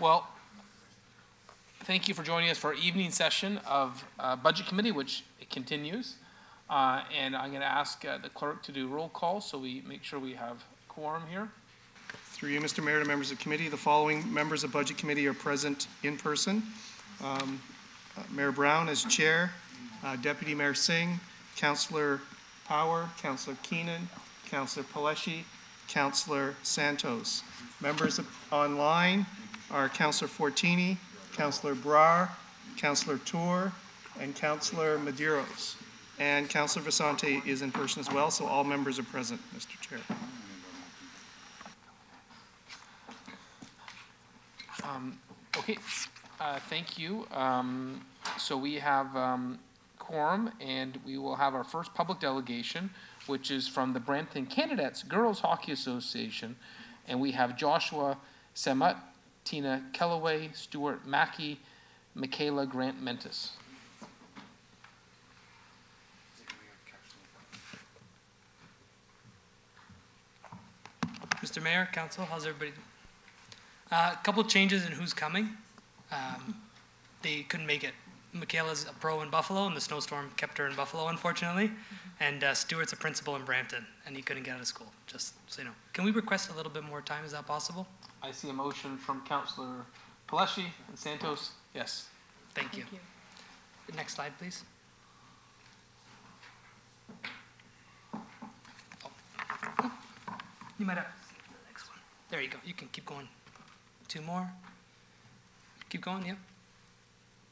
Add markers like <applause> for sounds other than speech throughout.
Well, thank you for joining us for our evening session of uh, Budget Committee, which continues. Uh, And I'm going to ask uh, the clerk to do roll call, so we make sure we have quorum here. Through you, Mr. Mayor, to members of committee, the following members of Budget Committee are present in person. Um, uh, Mayor Brown as chair, uh, Deputy Mayor Singh, Councillor Power, Councillor Keenan, Councillor Palleschi, Councillor Santos. Members of- online are Councillor Fortini, Councillor Brar, Councillor Toor, and Councillor Medeiros. And Councillor Vicente is in person as well, so all members are present, Mr. Chair. Okay, uh, thank you. Um, So we have um, quorum, and we will have our first public delegation, which is from the Brampton Canadettes Girls Hockey Association. And we have Joshua Semat, Tina Kellaway, Stuart Mackey, Michaela Grant Mentis. Mr. Mayor, Council, how's everybody? Uh, A couple changes in who's coming. Um, They couldn't make it. Michaela's a pro in Buffalo, and the snowstorm kept her in Buffalo, unfortunately. And uh, Stuart's a principal in Brampton, and he couldn't get out of school, just so you know. Can we request a little bit more time? Is that possible? I see a motion from Councillor Palleschi and Santos. Yes. Thank you. Next slide, please. Oh. You might have the next one. There you go. You can keep going. Two more. Keep going, yeah.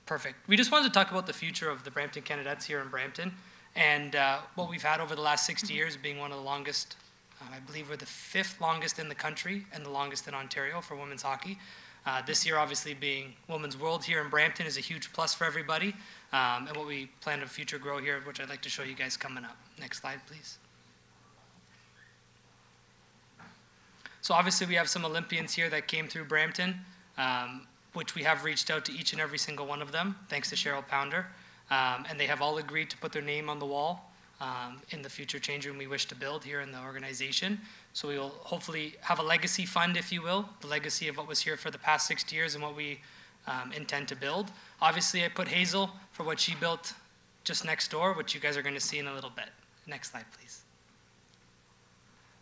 Perfect. We just wanted to talk about the future of the Brampton Canadettes here in Brampton and uh, what we've had over the last 60 years being one of the longest, um, I believe we're the fifth longest in the country and the longest in Ontario for women's hockey. Uh, this year, obviously, being Women's World here in Brampton is a huge plus for everybody, um, and what we plan to future grow here, which I'd like to show you guys coming up. Next slide, please. So obviously, we have some Olympians here that came through Brampton, um, which we have reached out to each and every single one of them, thanks to Cheryl Pounder, um, and they have all agreed to put their name on the wall um, in the future change room we wish to build here in the organization. So we will hopefully have a legacy fund, if you will, the legacy of what was here for the past 60 years and what we um, intend to build. Obviously, I put Hazel for what she built just next door, which you guys are going to see in a little bit. Next slide, please.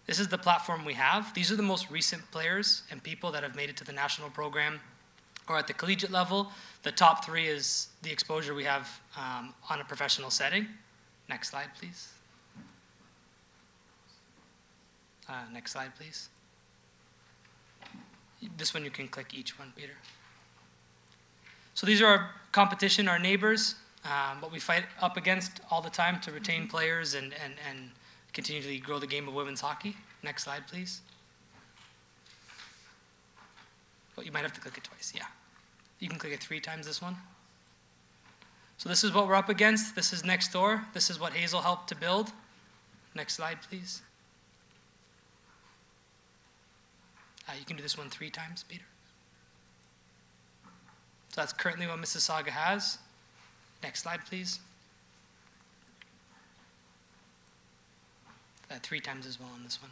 This is the platform we have. These are the most recent players and people that have made it to the national program or at the collegiate level. The top three is the exposure we have um, on a professional setting. Next slide, please. Uh, next slide, please. This one you can click each one, Peter. So these are our competition, our neighbors, um, what we fight up against all the time to retain players and, and, and continually grow the game of women's hockey. Next slide, please. Oh, you might have to click it twice, yeah. You can click it three times this one. So this is what we're up against. This is next door. This is what Hazel helped to build. Next slide, please. Uh, you can do this one three times, Peter. So that's currently what Mississauga has. Next slide, please. Three times as well on this one.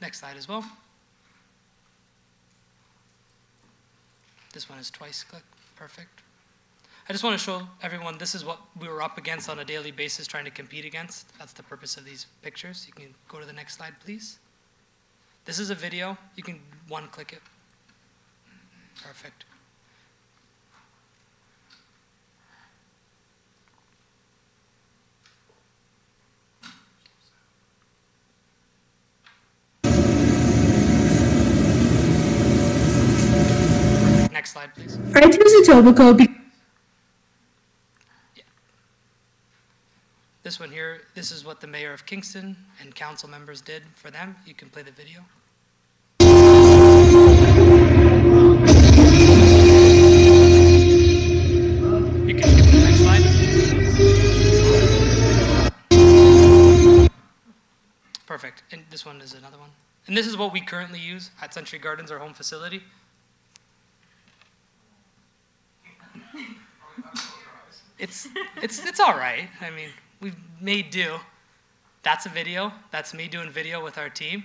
Next slide as well. This one is twice click. Perfect. I just want to show everyone this is what we were up against on a daily basis trying to compete against. That's the purpose of these pictures. You can go to the next slide, please. This is a video. You can one click it. Perfect. Next slide, please. I choose Etobicoke because This one here, this is what the mayor of Kingston and council members did for them. You can play the video. You can skip the next slide. Perfect. And this one is another one. And this is what we currently use at Century Gardens, our home facility. It's it's it's all right. I mean, we've made do. That's a video. That's me doing video with our team.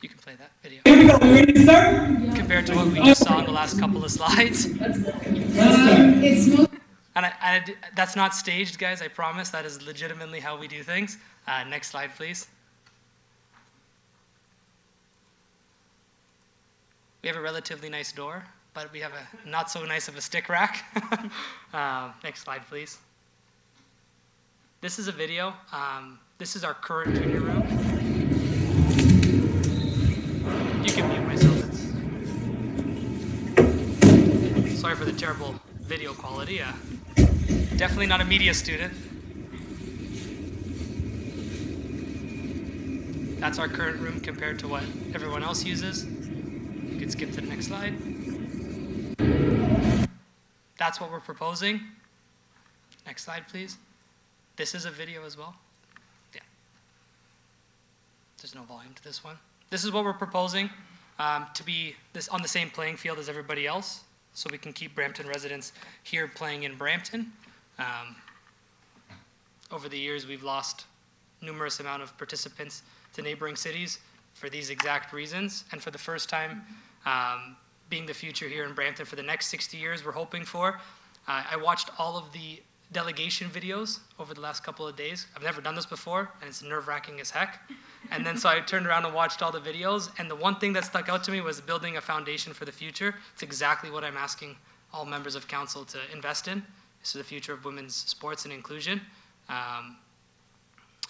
You can play that video. Here we go. Ready to start? Compared to what we just saw in the last couple of slides. And I, I, that's not staged, guys, I promise. That is legitimately how we do things. Uh, next slide, please. We have a relatively nice door, but we have a not so nice of a stick rack. um, <laughs> next slide, please. This is a video. Um, this is our current junior room. You can mute myself. It's... Sorry for the terrible video quality. Uh, definitely not a media student. That's our current room compared to what everyone else uses. You can skip to the next slide. That's what we're proposing. Next slide, please. This is a video as well. Yeah. There's no volume to this one. This is what we're proposing um, to be this on the same playing field as everybody else, so we can keep Brampton residents here playing in Brampton. Um, over the years, we've lost numerous amount of participants to neighboring cities for these exact reasons, and for the first time, um, being the future here in Brampton for the next 60 years, we're hoping for. Uh, I watched all of the delegation videos over the last couple of days. I've never done this before, and it's nerve wracking as heck. And then so I turned around and watched all the videos, and the one thing that stuck out to me was building a foundation for the future. It's exactly what I'm asking all members of council to invest in. This is the future of women's sports and inclusion. Um,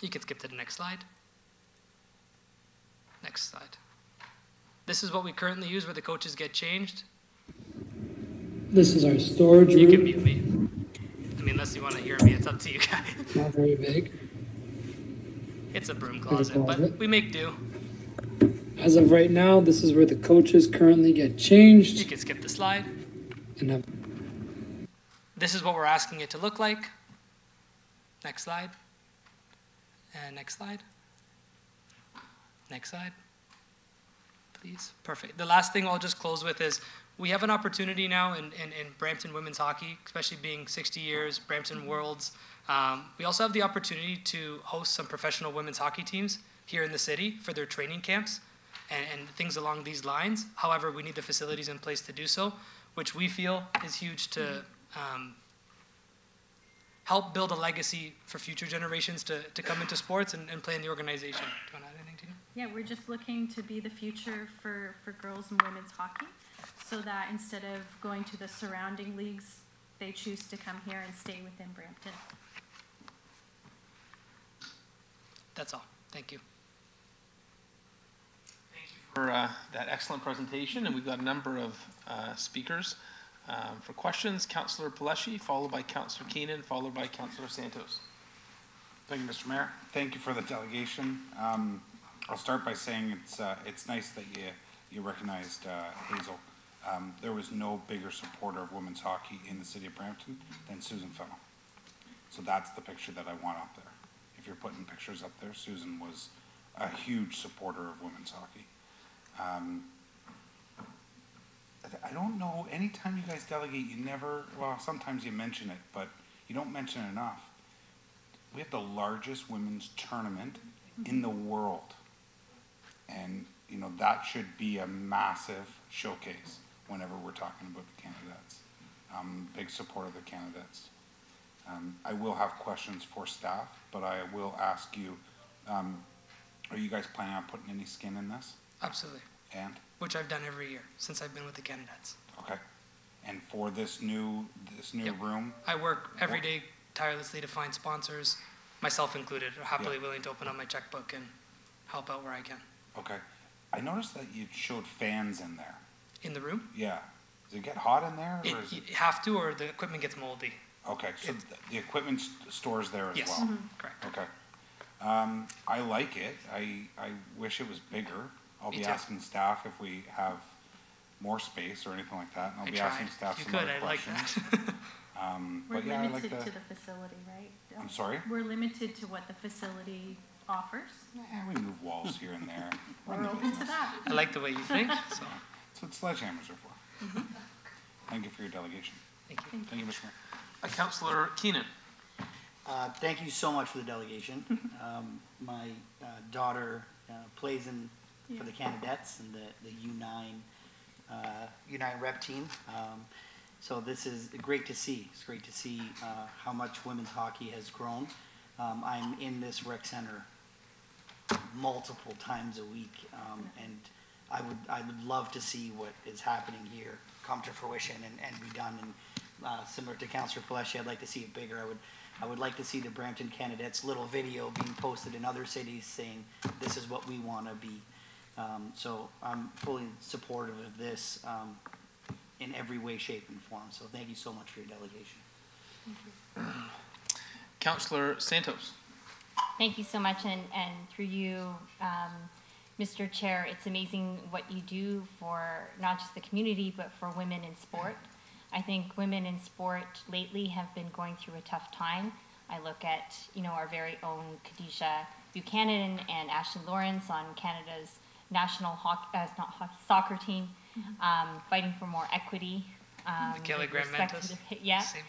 you can skip to the next slide. Next slide. This is what we currently use where the coaches get changed. This is our storage room. You can mute me. I mean, unless you want to hear me, it's up to you guys. not very big. It's a broom a closet, but we make do. As of right now, this is where the coaches currently get changed. You can skip the slide. And have This is what we're asking it to look like. Next slide. And next slide. Next slide. Please. Perfect. The last thing I'll just close with is we have an opportunity now in, in, in Brampton women's hockey, especially being 60 years, Brampton Worlds. Um, we also have the opportunity to host some professional women's hockey teams here in the city for their training camps and, and things along these lines. However, we need the facilities in place to do so, which we feel is huge to um, help build a legacy for future generations to, to come into sports and, and play in the organization. Yeah, we're just looking to be the future for, for girls and women's hockey, so that instead of going to the surrounding leagues, they choose to come here and stay within Brampton. That's all. Thank you. Thank you for uh, that excellent presentation, and we've got a number of uh, speakers um, for questions. Councillor Palleschi, followed by Councillor Keenan, followed by Councillor Santos. Thank you, Mr. Mayor. Thank you for the delegation. Um, I'll start by saying it's, uh, it's nice that you, you recognized, uh, Hazel. Um, there was no bigger supporter of women's hockey in the city of Brampton than Susan Fennell. So that's the picture that I want up there. If you're putting pictures up there, Susan was a huge supporter of women's hockey. Um, I- don't know, anytime you guys delegate, you never, well, sometimes you mention it, but you don't mention it enough we have the largest women's tournament in the world. And, you know, that should be a massive showcase whenever we're talking about the Canadettes. Um, big support of the Canadettes. Um, I will have questions for staff, but I will ask you, um, are you guys planning on putting any skin in this? Absolutely. And, Which I've done every year since I've been with the Canadettes. okay. And for this new, this new Yep. room, I work every day tirelessly to find sponsors, myself included, happily willing to open up my checkbook and help out where I can. Okay. I noticed that you showed fans in there. In the room, Yeah. Does it get hot in there? it, or is you it? have to, or the equipment gets moldy. Okay, so th- the equipment st- stores there as Yes, well? correct. Okay. Um, I like it. I, I wish it was bigger. I'll Me be too. asking staff if we have more space or anything like that. and I'll I be asking tried. staff You some could, other I like questions. that. <laughs> Um, We're but yeah, I like limited the, to the facility, right? I'm sorry? We're limited to what the facility offers. Yeah, we move walls here and there. We're in We're the open to business. that. I like the way you think, so, That's what sledgehammers are for. Thank you for your delegation. thank you. Thank you, Mr. Mayor. Uh, Councillor Keenan. Uh, Thank you so much for the delegation. Um, My uh, daughter uh, plays in for the Canadettes and the, the U9, uh, U9 rep team. Um, so this is great to see. It's great to see uh, how much women's hockey has grown. Um, I'm in this rec center multiple times a week, um, and I would I would love to see what is happening here come to fruition and, and be done. And uh, similar to Councillor Palleschi, I'd like to see it bigger. I would I would like to see the Brampton Canadettes little video being posted in other cities saying this is what we want to be. Um, so I'm fully supportive of this um, in every way, shape, and form. So thank you so much for your delegation. Councillor Santos. Thank you so much, and, and through you, um, Mr. Chair, it's amazing what you do for not just the community, but for women in sport. I think women in sport lately have been going through a tough time. I look at, you know, our very own Kadeisha Buchanan and Ashley Lawrence on Canada's national hockey, uh, not hockey, soccer team, um, fighting for more equity. Um, Kelly Graham Mentos. Yeah. Same.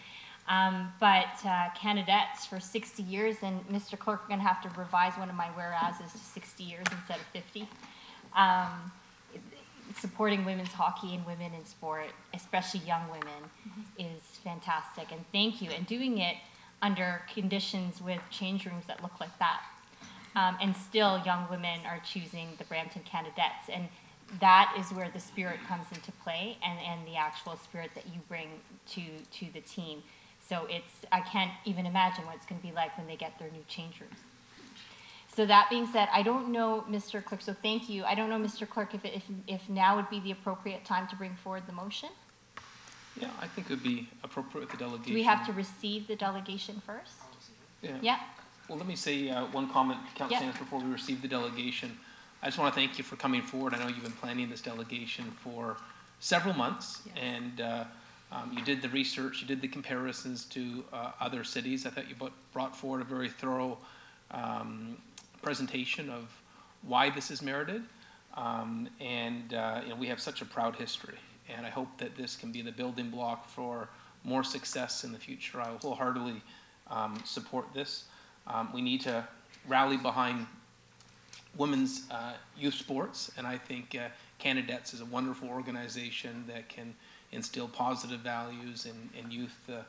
Um, but uh, Canadettes for 60 years, and Mr. Clerk, I'm going to have to revise one of my whereases to 60 years instead of 50. Um, supporting women's hockey and women in sport, especially young women, is fantastic. And thank you. And doing it under conditions with change rooms that look like that. Um, and still, young women are choosing the Brampton Canadettes. And that is where the spirit comes into play and, and the actual spirit that you bring to, to the team. So it's, I can't even imagine what it's going to be like when they get their new change rooms. So that being said, I don't know, Mr. Clerk, so thank you. I don't know, Mr. Clerk, if, if, if now would be the appropriate time to bring forward the motion? Yeah, I think it would be appropriate with the delegation. Do we have to receive the delegation first? Yeah. Yeah, Well, let me say uh, one comment, Councillor Yeah. Santos, before we receive the delegation. I just want to thank you for coming forward. I know you've been planning this delegation for several months, Yes. and uh, um, you did the research, you did the comparisons to uh, other cities. I thought you brought- forward a very thorough um, presentation of why this is merited. Um, And, uh, you know, we have such a proud history, and I hope that this can be the building block for more success in the future. I wholeheartedly um, support this. Um, we need to rally behind women's uh, youth sports, and I think uh, Canadettes is a wonderful organization that can instill positive values in, in youth, uh,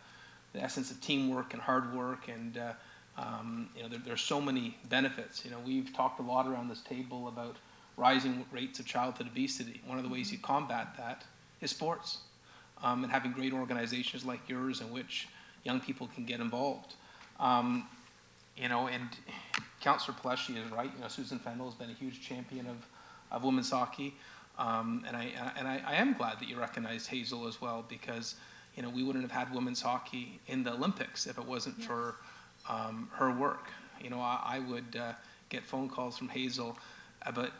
the essence of teamwork and hard work, and uh, um, you know there, there's so many benefits. You know we've talked a lot around this table about rising rates of childhood obesity. One of the ways you combat that is sports, um, and having great organizations like yours in which young people can get involved. Um, you know, and Councillor Palleschi is right. You know, Susan Fennell has been a huge champion of, of women's hockey. Um, and I, and I, I am glad that you recognized Hazel as well because, you know, we wouldn't have had women's hockey in the Olympics if it wasn't for um, her work. You know, I, I would uh, get phone calls from Hazel about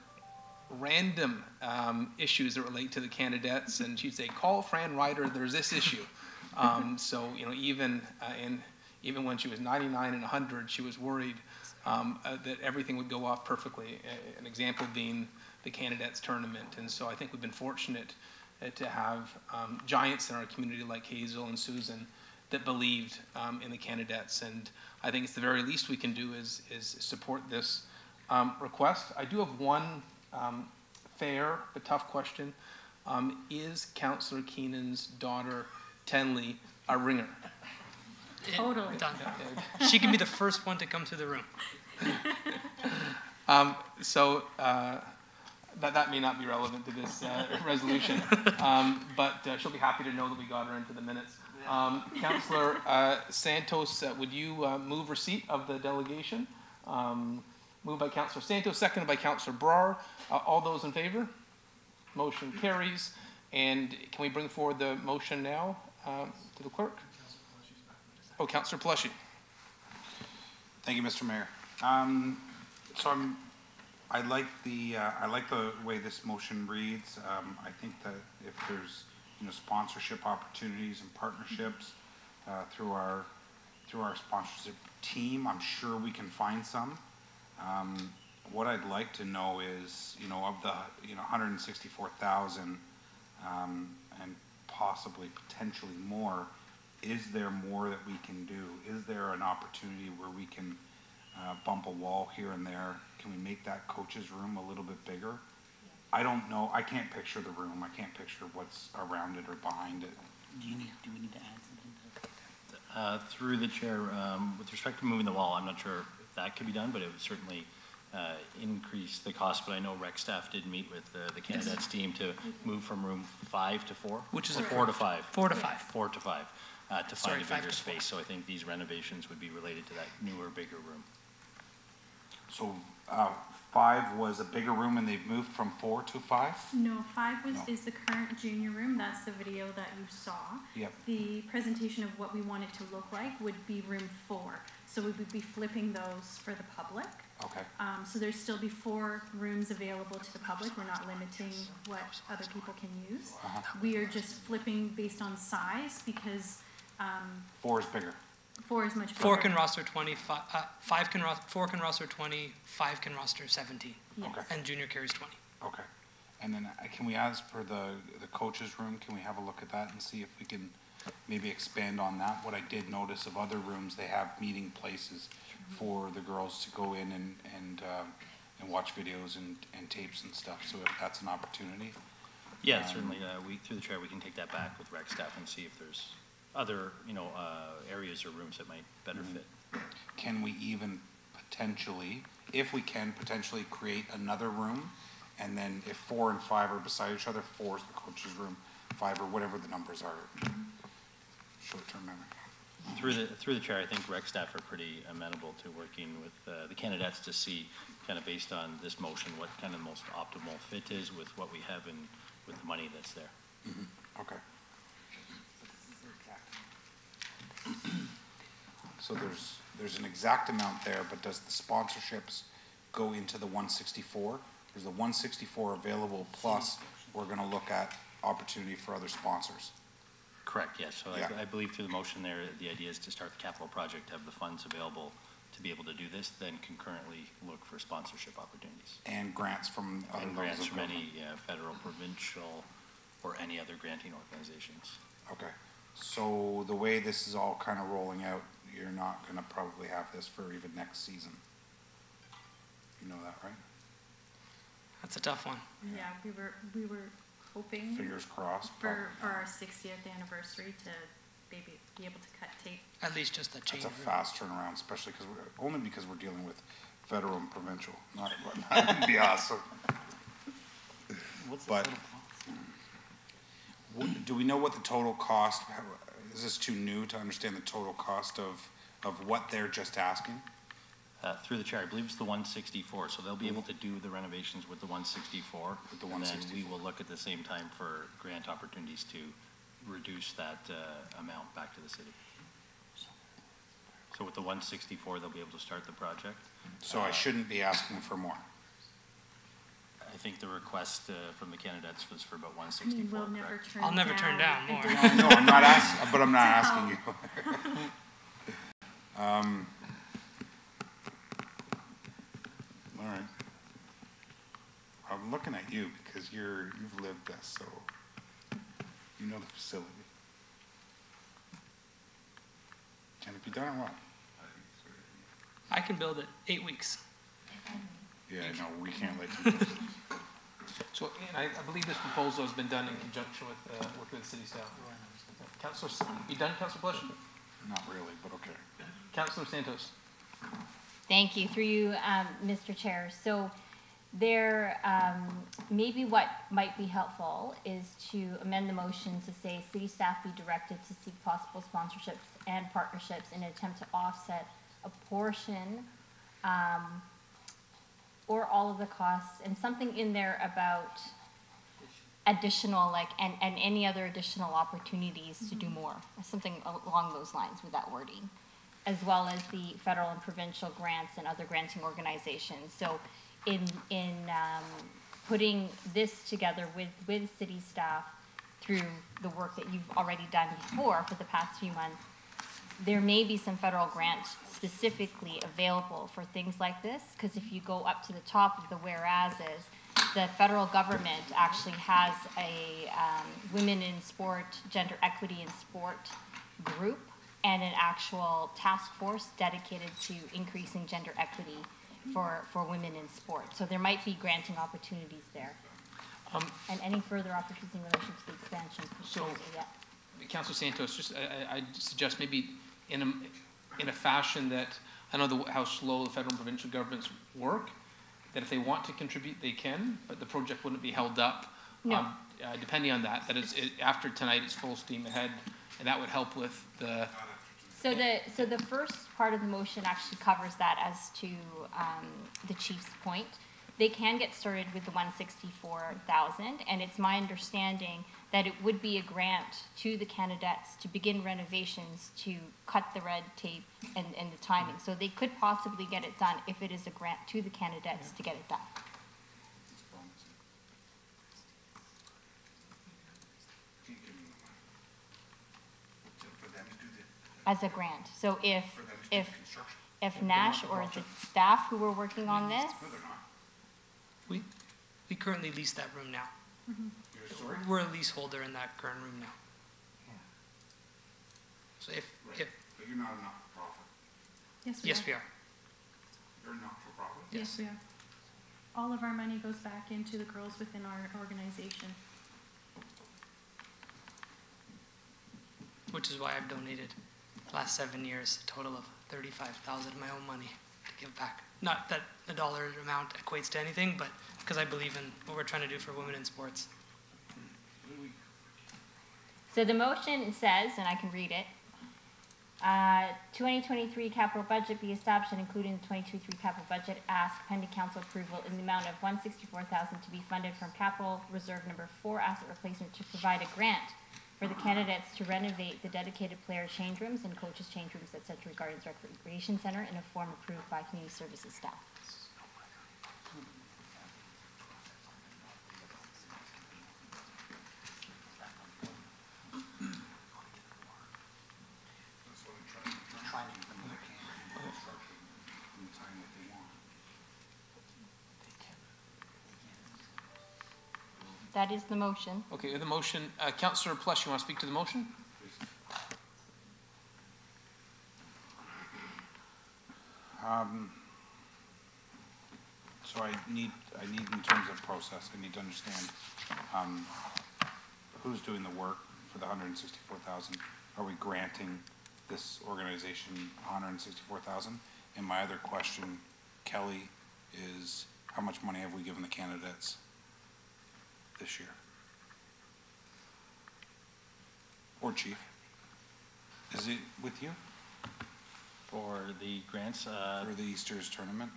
random um, issues that relate to the Canadettes, and she'd say, "Call Fran Ryder. There's this issue." <laughs> Um, so you know, even uh, in even when she was 99 and 100, she was worried um, uh, that everything would go off perfectly. An example being the Canadettes tournament, and so I think we've been fortunate uh, to have um, giants in our community like Hazel and Susan that believed um, in the Canadettes, and I think it's the very least we can do is is support this um, request. I do have one um, fair but tough question. Um, is Councillor Keenan's daughter Tenley a ringer? Totally. Done. She can be the first one to come to the room. <laughs> Um, so uh, that, that may not be relevant to this uh, <laughs> resolution, um, but uh, she'll be happy to know that we got her into the minutes. Um, Councillor uh, Santos, uh, would you uh, move receipt of the delegation? Um, moved by Councillor Santos, seconded by Councillor Brar. Uh, all those in favor? Motion carries. And can we bring forward the motion now um, to the clerk? Oh, Councillor Palleschi. Thank you, Mr. Mayor. Um, so I'm, I like the, uh, I like the way this motion reads. Um, I think that if there's, you know, sponsorship opportunities and partnerships, uh, through our, through our sponsorship team, I'm sure we can find some. Um, what I'd like to know is, you know, of the, you know, hundred and sixty-four thousand, um, and possibly potentially more, is there more that we can do? Is there an opportunity where we can uh, bump a wall here and there? Can we make that coach's room a little bit bigger? I don't know, I can't picture the room, I can't picture what's around it or behind it. Do you need, do we need to add something to that? Uh, Through the chair, um, with respect to moving the wall, I'm not sure if that could be done, but it would certainly uh, increase the cost. But I know rec staff did meet with uh, the Canadettes team to move from room five to four? Which is Or a- Four to five? Four to five. Four to five, uh, to Sorry, find a five bigger to four. space. So I think these renovations would be related to that newer, bigger room. So, uh, five was a bigger room and they've moved from four to five? No, five was, No. is the current junior room, that's the video that you saw. Yep. The presentation of what we want it to look like would be room four, so we would be flipping those for the public. Okay, Um, so there's still be four rooms available to the public, we're not limiting what other people can use. Uh-huh. We are just flipping based on size, because, um, four is bigger. Four is much bigger. Four can roster twenty, fi- uh, five can ros, four can roster twenty, five can roster seventeen, Yes. Okay. and junior carries twenty. Okay. And then uh, can we ask for the, the coach's room, can we have a look at that and see if we can maybe expand on that? What I did notice of other rooms, they have meeting places for the girls to go in and, and, um, and watch videos and, and tapes and stuff, so if that's an opportunity. Yeah, Um, certainly, uh, we, through the chair, we can take that back with rec staff and see if there's other, you know, uh, areas or rooms that might better Mm-hmm. fit. Can we even potentially, if we can, potentially create another room? And then if four and five are beside each other, four is the coach's room, five or whatever the numbers are. Short-term memory. Through the, through the chair, I think rec staff are pretty amenable to working with uh, the Canadettes to see, kind of based on this motion, what kind of most optimal fit is with what we have and with the money that's there. Okay. <clears throat> So there's, there's an exact amount there, but does the sponsorships go into the one sixty-four? Is the one sixty-four available plus we're gonna look at opportunity for other sponsors? Correct, yes. So Yeah. I, I believe through the motion there, the idea is to start the capital project, have the funds available to be able to do this, then concurrently look for sponsorship opportunities. And grants from other And grants from any uh, federal, provincial, or any other granting organizations. Okay, so the way this is all kind of rolling out, you're not gonna probably have this for even next season. You know that, right? That's a tough one. Yeah, we were, we were hoping Fingers crossed. for, for our sixtieth anniversary to maybe be able to cut tape. At least just a change. It's a fast turnaround, especially because we're, only because we're dealing with federal and provincial, not, <laughs> that would be awesome. What's the But- total Do we know what the total cost, is this too new to understand the total cost of, of what they're just asking? Uh, Through the chair, I believe it's the 164, so they'll be able to do the renovations with the 164. With the And then 164. we will look at the same time for grant opportunities to reduce that uh, amount back to the city. So with the 164, they'll be able to start the project. So I shouldn't be asking for more. I think the request uh, from the Canadettes was for about I mean, 164, we'll never correct? turn I'll never turn down a more. different- <laughs> No, I'm not asking, but I'm not asking you. <laughs> Um, all right. I'm looking at you because you're, you've lived this, so you know the facility. Can it be done or what? I can build it eight weeks. Yeah, no, we can't let you. do this. <laughs> So, and I, I believe this proposal has been done in conjunction with, uh, working with city staff. Councilor, S- you done, Councilor Blush? Not really, but okay. Councilor Santos? Thank you, through you, um, Mr. Chair. So there, um, maybe what might be helpful is to amend the motion to say, city staff be directed to seek possible sponsorships and partnerships in an attempt to offset a portion, um, or all of the costs, and something in there about additional, like, and, and any other additional opportunities to do more, something along those lines with that wording as well as the federal and provincial grants and other granting organizations. So in, in um, putting this together with, with city staff through the work that you've already done before for the past few months, there may be some federal grants specifically available for things like this, because if you go up to the top of the whereases, the federal government actually has a um, women in sport, gender equity in sport group and an actual task force dedicated to increasing gender equity for, for women in sport. So there might be granting opportunities there. Um, and any further opportunities in relation to the expansion So- yet. Councilor Santos, just, I, I, suggest maybe in a, in a fashion that, I know the, how slow the federal and provincial governments work, that if they want to contribute, they can, but the project wouldn't be held up. No. um, Uh, depending on that, that is, it, after tonight, it's full steam ahead, and that would help with the, So the, so the first part of the motion actually covers that as to, um, the chief's point. They can get started with the one sixty-four thousand, and it's my understanding that it would be a grant to the Canadettes to begin renovations to cut the red tape and, and the timing. So they could possibly get it done if it is a grant to the Canadettes to get it done. For them to do the, as a grant. So if, for them to do if, if Nash or the staff who were working on this, No, they're not. We, we currently lease that room now. Mm-hmm. You're? We're a leaseholder in that current room now. So if, if, But you're not a not-for-profit. Yes, we yes, are. we are. You're a not-for-profit? Yes, we are. All of our money goes back into the girls within our organization. Which is why I've donated the last seven years, a total of thirty-five thousand of my own money to give back. Not that the dollar amount equates to anything, but because I believe in what we're trying to do for women in sports. So the motion says, and I can read it, uh, 2023 capital budget be established and included in the 2023 capital budget, ask pending council approval in the amount of 164,000 to be funded from capital reserve number four asset replacement to provide a grant for the Canadettes to renovate the dedicated player change rooms and coaches change rooms at Century Gardens Recreation Center in a form approved by community services staff. That's what I'm trying, trying to keep them in the construction in the time that they want. That is the motion. okay, the motion, uh, Councilor Plush, you want to speak to the motion? Um, so I need, I need in terms of process, I need to understand, um, who's doing the work for the hundred and sixty-four thousand? Are we granting this organization hundred and sixty-four thousand? And my other question, Kelly, is how much money have we given the Canadettes this year? Or chief? Is it with you For the grants, uh, for the Easter's tournament?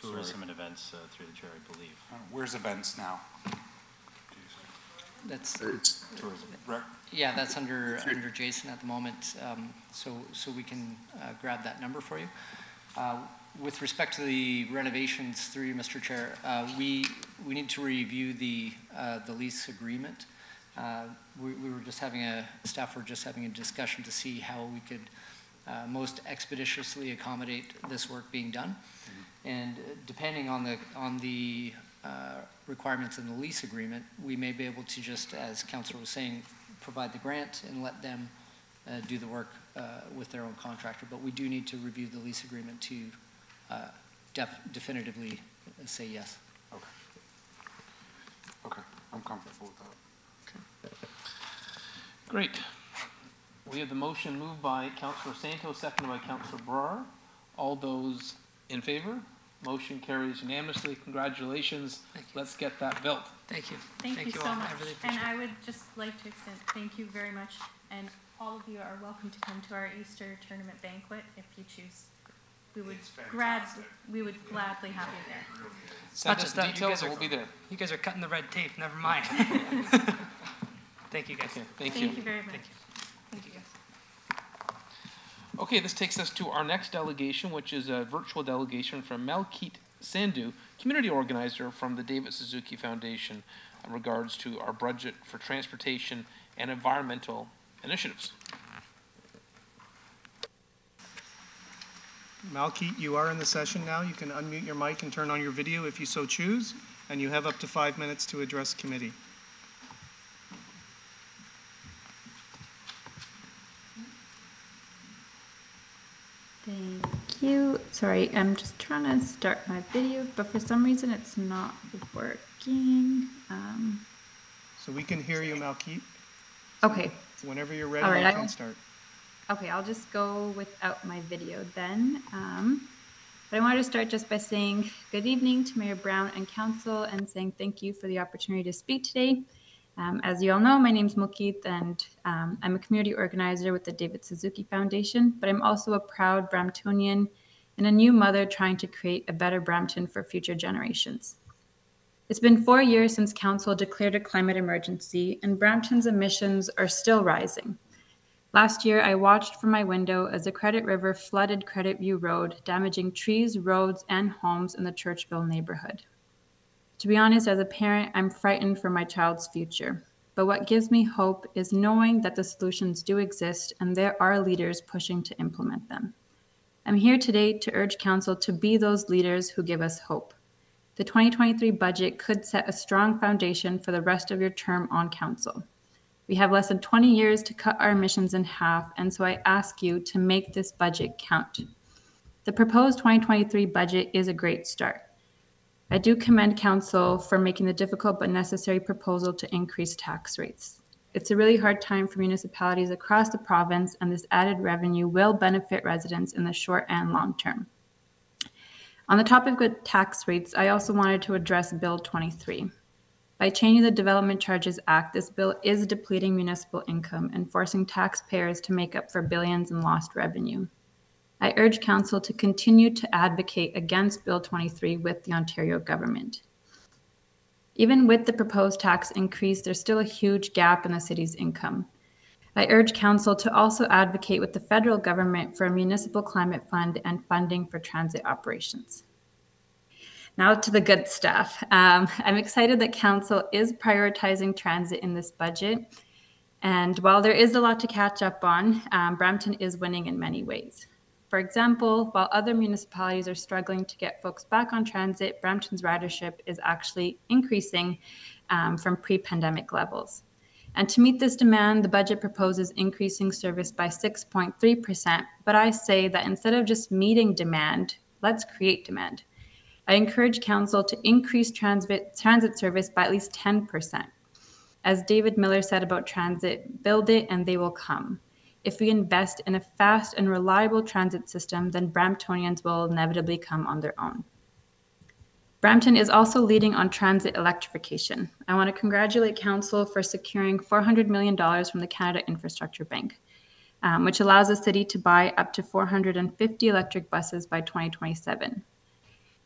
tourism and events uh, through the chair, I believe. Uh, Where's events now? That's, Tourism, rec, yeah, that's under, under Jason at the moment, um, so, so we can uh, grab that number for you. Uh, With respect to the renovations through you, Mr. Chair, uh, we, we need to review the, uh, the lease agreement. Uh, We, we were just having a, staff were just having a discussion to see how we could uh, most expeditiously accommodate this work being done. And uh, depending on the, on the uh, requirements in the lease agreement, we may be able to just, as Councilor was saying, provide the grant and let them uh, do the work uh, with their own contractor. But we do need to review the lease agreement to uh, def- definitively uh, say yes. okay. Okay, I'm comfortable with that. Great. We have the motion moved by Councilor Santos, seconded by Councilor Brar. All those in favor? Motion carries unanimously. Congratulations. Thank you. Let's get that built. Thank you. Thank you so all. much. I really And appreciate I would just like to extend, thank you very much. And all of you are welcome to come to our Easter tournament banquet if you choose. We would It's grad, fantastic. we would gladly have you there. Send Not us just the that, you details guys are- we'll be there. You guys are cutting the red tape, never <laughs> mind. <laughs> Thank you, guys. Okay, thank Thank you. you very much. Thank you. Thank you, guys. Okay, this takes us to our next delegation, which is a virtual delegation from Malkeet Sandhu, community organizer from the David Suzuki Foundation, in regards to our budget for transportation and environmental initiatives. Malkeet, you are in the session now. You can unmute your mic and turn on your video if you so choose, and you have up to five minutes to address committee. Thank you. Sorry, I'm just trying to start my video, but for some reason it's not working. Um, So we can hear you, Malkeet. okay, Whenever you're ready, All right, you I can will- start. Okay, I'll just go without my video then. Um, but I wanted to start just by saying good evening to Mayor Brown and Council and saying thank you for the opportunity to speak today. Um, as you all know, my name is Mulkeet and um, I'm a community organizer with the David Suzuki Foundation, but I'm also a proud Bramptonian and a new mother trying to create a better Brampton for future generations. It's been four years since Council declared a climate emergency, and Brampton's emissions are still rising. Last year, I watched from my window as the Credit River flooded Credit View Road, damaging trees, roads, and homes in the Churchville neighborhood. To be honest, as a parent, I'm frightened for my child's future. But what gives me hope is knowing that the solutions do exist and there are leaders pushing to implement them. I'm here today to urge Council to be those leaders who give us hope. The 2023 budget could set a strong foundation for the rest of your term on Council. We have less than 20 years to cut our emissions in half, and so I ask you to make this budget count. The proposed 2023 budget is a great start. I do commend Council for making the difficult but necessary proposal to increase tax rates. It's a really hard time for municipalities across the province, and this added revenue will benefit residents in the short and long term. On the topic of good tax rates, I also wanted to address Bill 23. By changing the Development Charges Act, this bill is depleting municipal income and forcing taxpayers to make up for billions in lost revenue. I urge Council to continue to advocate against Bill 23 with the Ontario government. Even with the proposed tax increase, there's still a huge gap in the city's income. I urge Council to also advocate with the federal government for a municipal climate fund and funding for transit operations. Now to the good stuff. Um, I'm excited that Council is prioritizing transit in this budget. And while there is a lot to catch up on, um, Brampton is winning in many ways. For example, while other municipalities are struggling to get folks back on transit, Brampton's ridership is actually increasing um, from pre pandemic levels. And to meet this demand, the budget proposes increasing service by 6.3%. But I say that instead of just meeting demand, let's create demand. I encourage Council to increase transit, transit service by at least 10%. As David Miller said about transit, build it and they will come. If we invest in a fast and reliable transit system, then Bramptonians will inevitably come on their own. Brampton is also leading on transit electrification. I want to congratulate Council for securing $400 million from the Canada Infrastructure Bank, um, which allows the city to buy up to 450 electric buses by 2027.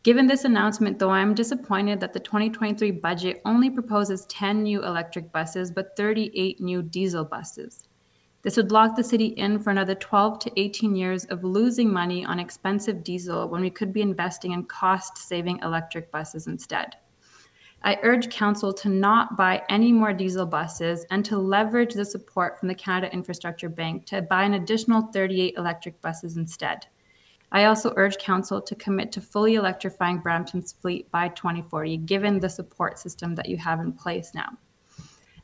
Given this announcement, though, I am disappointed that the 2023 budget only proposes 10 new electric buses but 38 new diesel buses. This would lock the city in for another 12 to 18 years of losing money on expensive diesel when we could be investing in cost saving electric buses instead. I urge Council to not buy any more diesel buses and to leverage the support from the Canada Infrastructure Bank to buy an additional 38 electric buses instead. I also urge Council to commit to fully electrifying Brampton's fleet by 2040, given the support system that you have in place now.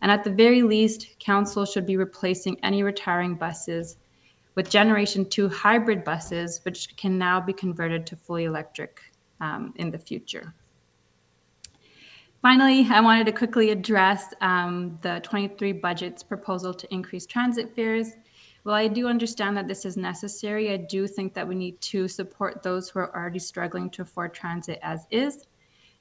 And at the very least, Council should be replacing any retiring buses with Generation 2 hybrid buses, which can now be converted to fully electric um, in the future. Finally, I wanted to quickly address um, the 23 budget's proposal to increase transit fares. While I do understand that this is necessary, I do think that we need to support those who are already struggling to afford transit as is.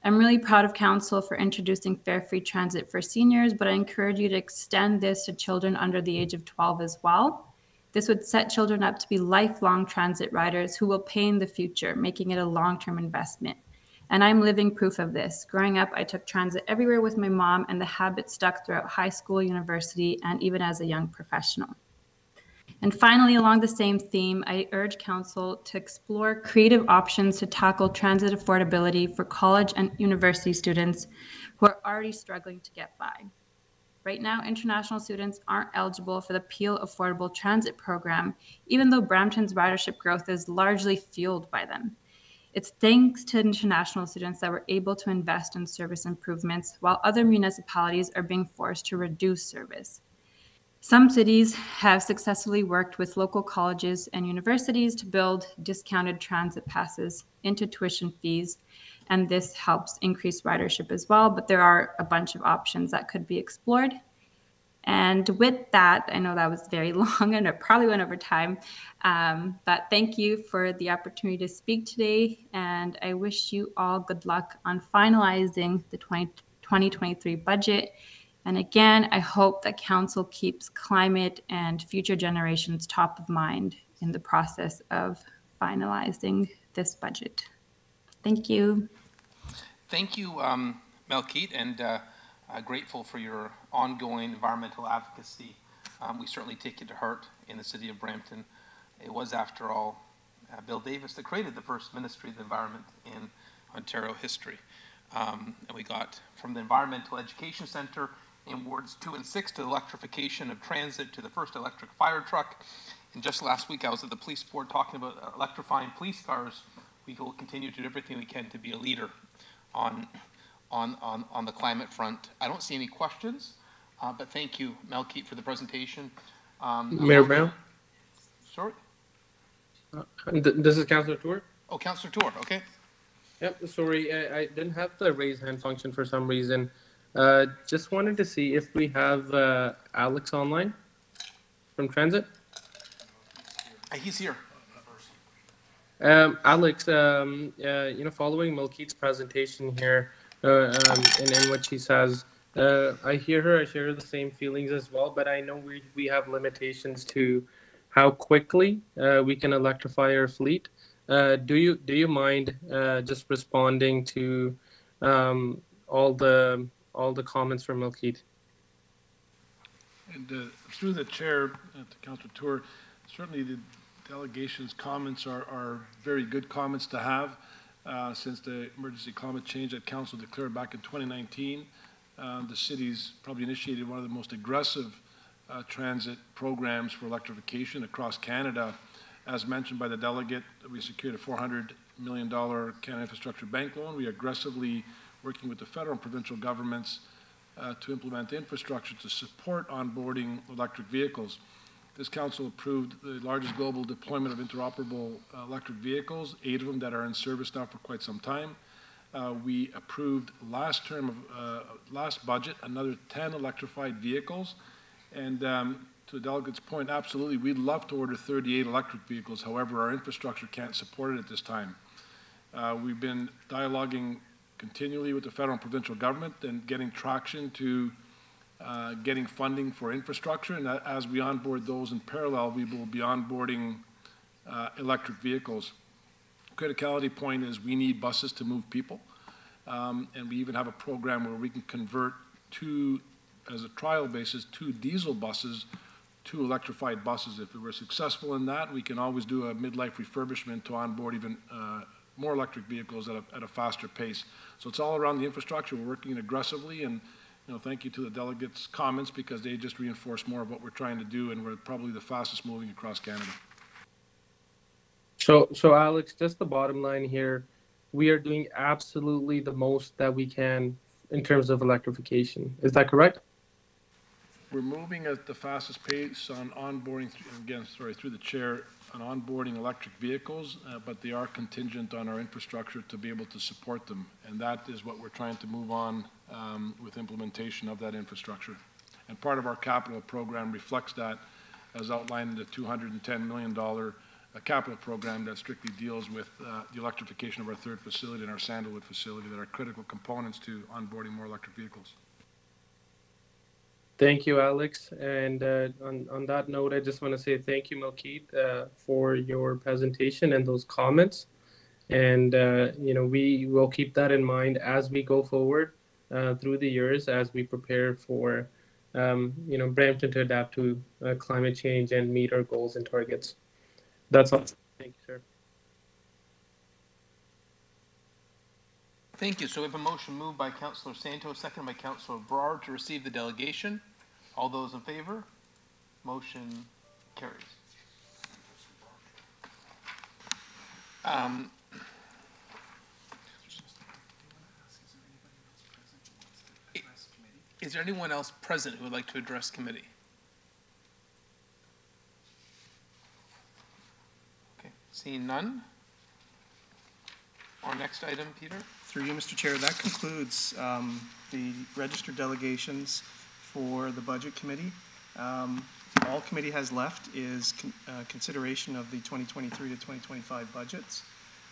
I'm really proud of Council for introducing fare free transit for seniors, but I encourage you to extend this to children under the age of 12 as well. This would set children up to be lifelong transit riders who will pay in the future, making it a long term investment. And I'm living proof of this. Growing up, I took transit everywhere with my mom, and the habit stuck throughout high school, university, and even as a young professional. And finally, along the same theme, I urge Council to explore creative options to tackle transit affordability for college and university students who are already struggling to get by. Right now, international students aren't eligible for the Peel Affordable Transit Program, even though Brampton's ridership growth is largely fueled by them. It's thanks to international students that we're able to invest in service improvements while other municipalities are being forced to reduce service. Some cities have successfully worked with local colleges and universities to build discounted transit passes into tuition fees, and this helps increase ridership as well. But there are a bunch of options that could be explored. And with that, I know that was very <laughs> long and it probably went over time, um, but thank you for the opportunity to speak today. And I wish you all good luck on finalizing the 20, 2023 budget. And again, I hope that council keeps climate and future generations top of mind in the process of finalizing this budget. Thank you. Thank you, um, Melkeet, and uh, uh, grateful for your ongoing environmental advocacy. Um, we certainly take it to heart in the city of Brampton. It was, after all, uh, Bill Davis that created the first Ministry of the Environment in Ontario history. Um, and we got from the Environmental Education Center in wards two and six to the electrification of transit to the first electric fire truck. And just last week, I was at the police board talking about electrifying police cars. We will continue to do everything we can to be a leader on, on, on, on the climate front. I don't see any questions, uh, but thank you, Mel Melkeet, for the presentation. Um, Mayor Brown? Sorry? Uh, This is Councilor Toor. Oh, Councillor Toor, okay. Yep, sorry, I, I didn't have the raise hand function for some reason. Uh, just wanted to see if we have uh, Alex online from Transit. Uh, He's here. Um, Alex, um, uh, you know, following Milkeet's presentation here, uh, um, and in what she says, uh, I hear her. I share the same feelings as well. But I know we we have limitations to how quickly uh, we can electrify our fleet. Uh, do you do you mind uh, just responding to um, all the all the comments from Milkeet? And uh, through the chair, uh, to Councilor Toor, certainly the delegation's comments are, are very good comments to have. Uh, since the emergency climate change that council declared back in 2019, uh, the city's probably initiated one of the most aggressive uh, transit programs for electrification across Canada. As mentioned by the delegate, we secured a $400 million Canada Infrastructure Bank loan. We aggressively working with the federal and provincial governments uh, to implement infrastructure to support onboarding electric vehicles. This council approved the largest global deployment of interoperable uh, electric vehicles, eight of them that are in service now for quite some time. Uh, we approved last term of uh, last budget another 10 electrified vehicles, and um, to the delegate's point, absolutely, we'd love to order 38 electric vehicles. However, our infrastructure can't support it at this time. Uh, we've been dialoguing continually with the federal and provincial government and getting traction to uh, getting funding for infrastructure. And as we onboard those in parallel, we will be onboarding uh, electric vehicles. Criticality point is we need buses to move people. Um, and we even have a program where we can convert two, as a trial basis, two diesel buses to electrified buses. If we're successful in that, we can always do a midlife refurbishment to onboard even uh, more electric vehicles at a, at a faster pace. So it's all around the infrastructure. We're working aggressively, and you know, thank you to the delegates' comments because they just reinforce more of what we're trying to do, and we're probably the fastest moving across Canada. So, so Alex, just the bottom line here, we are doing absolutely the most that we can in terms of electrification. Is that correct? We're moving at the fastest pace on onboarding, again, sorry, through the chair, on onboarding electric vehicles, uh, but they are contingent on our infrastructure to be able to support them. And that is what we're trying to move on um, with implementation of that infrastructure. And part of our capital program reflects that as outlined in the $210 million uh, capital program that strictly deals with uh, the electrification of our third facility and our Sandalwood facility that are critical components to onboarding more electric vehicles. Thank you, Alex. And uh, on, on that note, I just want to say thank you, Milkeet, uh, for your presentation and those comments. And, uh, you know, we will keep that in mind as we go forward uh, through the years as we prepare for, um, you know, Brampton to adapt to uh, climate change and meet our goals and targets. That's all. Thank you, sir. Thank you. So we have a motion moved by Councillor Santos, second by Councillor Brar to receive the delegation. All those in favor? Motion carries. Um, Is there anyone else present who would like to address committee? Seeing none? Our next item, Peter? Through you, Mr. Chair, that concludes um, the registered delegations for the Budget Committee. Um, All committee has left is con- uh, consideration of the 2023 to 2025 budgets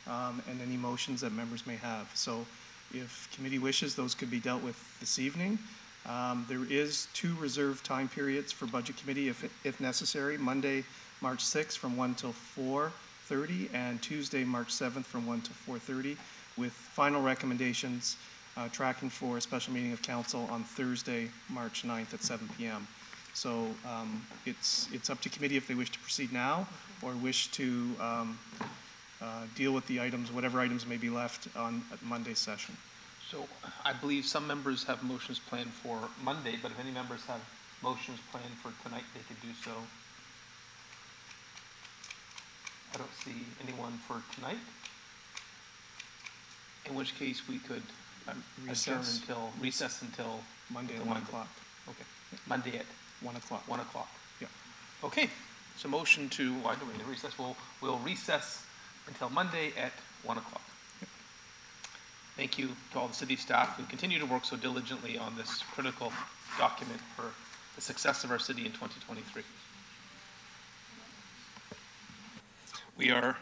um, and any motions that members may have. So if committee wishes, those could be dealt with this evening. Um, There is two reserved time periods for Budget Committee if, if necessary, Monday, March 6th from 1 till 4:30, and Tuesday, March 7th from 1 to 4:30, with final recommendations uh, tracking for a special meeting of council on Thursday, March 9th at 7 PM. So um, it's, it's up to committee if they wish to proceed now or wish to um, uh, deal with the items, whatever items may be left on Monday's session. So I believe some members have motions planned for Monday, but if any members have motions planned for tonight, they could do so. I don't see anyone for tonight. In which case, we could um, adjourn Recess. until, recess until. Monday at until 1 o'clock. Okay, Monday at 1 o'clock. 1 o'clock. Yeah. Okay, so motion to, why do we need recess? We'll, we'll recess until Monday at 1 o'clock. Thank you to all the city staff who continue to work so diligently on this critical document for the success of our city in 2023. We are